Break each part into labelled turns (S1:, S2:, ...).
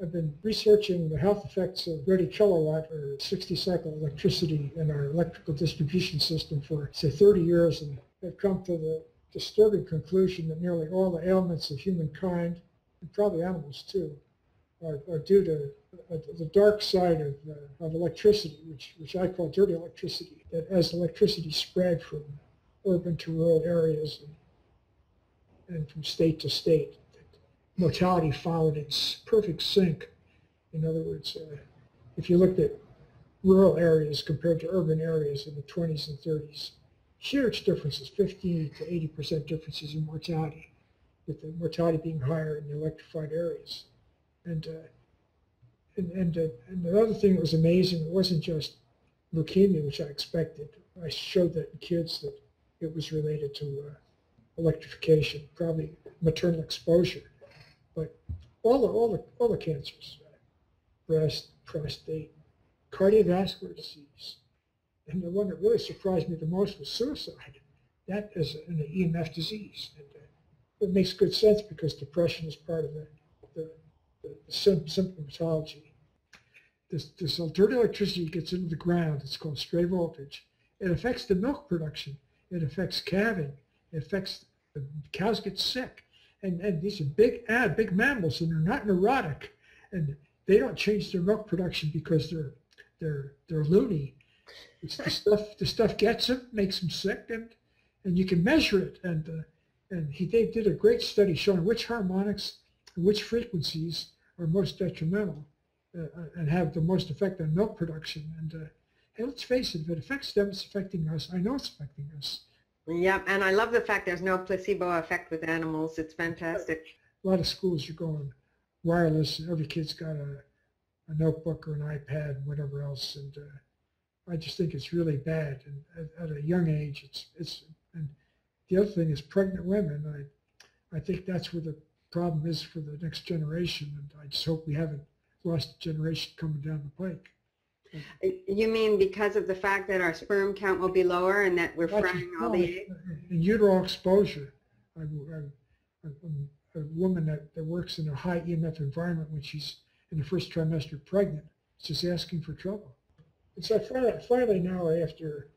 S1: I've been researching the health effects of 30 kilowatt or 60 cycle electricity in our electrical distribution system for, say, 30 years, and have come to the disturbing conclusion that nearly all the ailments of humankind, and probably animals too, are, are due to uh, the dark side of, uh, of electricity, which, which I call dirty electricity, that as electricity spread from urban to rural areas and, and from state to state, mortality followed in s- perfect sync. In other words, uh, if you looked at rural areas compared to urban areas in the 20s and 30s, huge differences, 50 to 80 percent differences in mortality, with the mortality being higher in the electrified areas. And uh, and and, uh, and the other thing that was amazing, it wasn't just leukemia, which I expected. I showed that in kids that it was related to uh, electrification, probably maternal exposure. But all the all the all the cancers, breast, prostate, cardiovascular disease, and the one that really surprised me the most was suicide. That is an EMF disease, and uh, it makes good sense because depression is part of the the, the, the symptomatology. This this dirty electricity gets into the ground. It's called stray voltage. It affects the milk production. It affects calving. It affects the cows get sick, and and these are big ah, big mammals, and they're not neurotic, and they don't change their milk production because they're they're they're loony. It's the stuff the stuff gets them, makes them sick, and and you can measure it. And uh, and he they did a great study showing which harmonics and which frequencies are most detrimental uh, uh, and have the most effect on milk production. And uh, hey, let's face it, if it affects them, it's affecting us. I know it's affecting us.
S2: Yep, and I love the fact there's no placebo effect with animals. It's fantastic.
S1: A lot of schools are going wireless. Every kid's got a, a notebook or an iPad, whatever else, and uh, I just think it's really bad. And at, at a young age, it's it's. And the other thing is pregnant women. I I think that's where the problem is for the next generation, and I just hope we haven't lost a generation coming down the pike.
S2: You mean because of the fact that our sperm count will be lower and that we're
S1: just-
S2: frying all the eggs?
S1: In utero exposure, I'm, I'm, I'm a woman that, that works in a high EMF environment when she's in the first trimester pregnant, is just asking for trouble. And so finally, finally now, after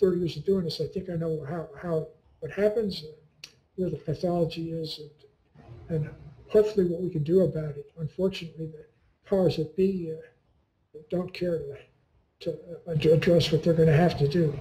S1: 30 years of doing this, I think I know how, how what happens, where the pathology is, and, and hopefully what we can do about it. Unfortunately, the powers that be uh, don't care to, to address what they're going to have to do.